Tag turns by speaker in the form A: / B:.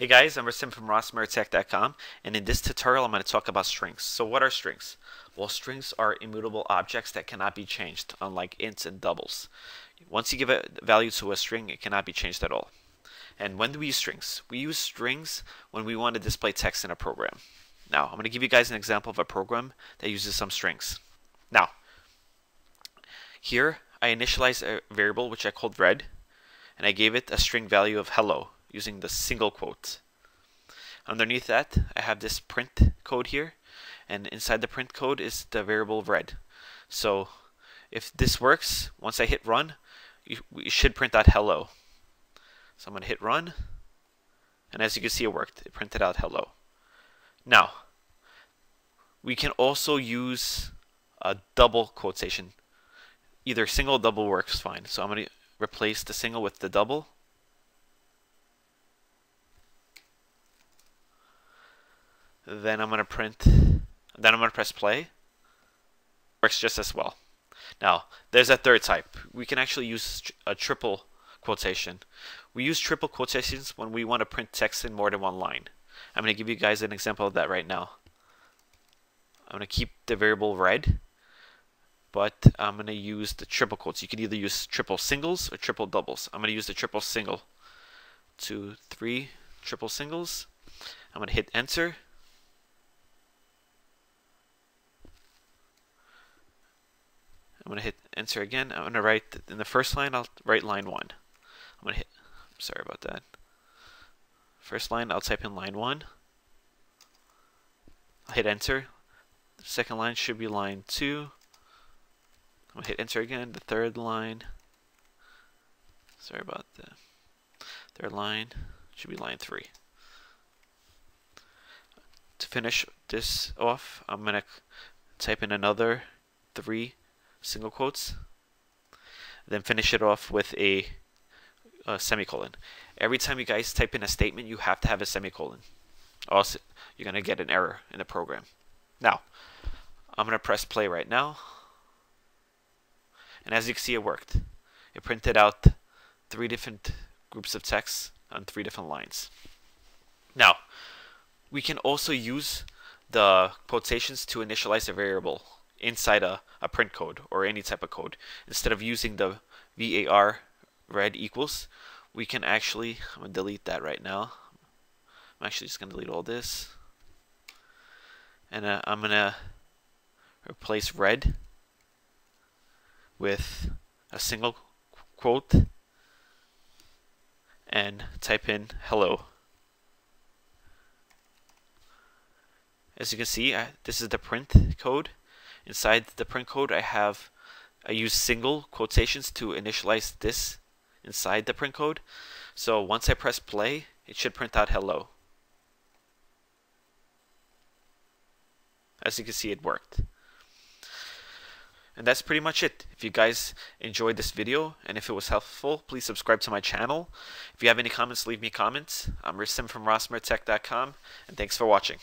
A: Hey guys, I'm Rasim from Rasmurtech.com and in this tutorial I'm going to talk about strings. So what are strings? Well strings are immutable objects that cannot be changed unlike ints and doubles. Once you give a value to a string it cannot be changed at all. And when do we use strings? We use strings when we want to display text in a program. Now I'm going to give you guys an example of a program that uses some strings. Now here I initialized a variable which I called red and I gave it a string value of hello using the single quote. Underneath that, I have this print code here, and inside the print code is the variable red. So if this works, once I hit run, you, you should print out hello. So I'm going to hit run, and as you can see it worked. It printed out hello. Now, we can also use a double quotation. Either single double works fine. So I'm going to replace the single with the double. Then I'm going to print, then I'm going to press play. Works just as well. Now, there's a third type. We can actually use a triple quotation. We use triple quotations when we want to print text in more than one line. I'm going to give you guys an example of that right now. I'm going to keep the variable red, but I'm going to use the triple quotes. You can either use triple singles or triple doubles. I'm going to use the triple single. Two, three, triple singles. I'm going to hit enter. I'm going to hit enter again. I'm going to write in the first line, I'll write line 1. I'm going to hit, sorry about that. First line, I'll type in line 1. I'll hit enter. The second line should be line 2. I'm going to hit enter again. The third line, sorry about that. third line, should be line 3. To finish this off, I'm going to type in another 3 single quotes, then finish it off with a, a, semicolon. Every time you guys type in a statement, you have to have a semicolon. Also, you're going to get an error in the program. Now, I'm going to press play right now. And as you can see, it worked. It printed out three different groups of text on three different lines. Now, we can also use the quotations to initialize a variable inside a, a print code or any type of code. Instead of using the var red equals, we can actually, I'm going to delete that right now. I'm actually just going to delete all this. And uh, I'm going to replace red with a single quote and type in hello. As you can see, uh, this is the print code Inside the print code, I have I use single quotations to initialize this inside the print code. So once I press play, it should print out hello. As you can see, it worked. And that's pretty much it. If you guys enjoyed this video and if it was helpful, please subscribe to my channel. If you have any comments, leave me comments. I'm Rasim from Rasmurtech.com and thanks for watching.